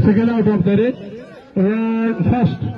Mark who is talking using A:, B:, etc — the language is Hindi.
A: Second out of the race. Uh, first.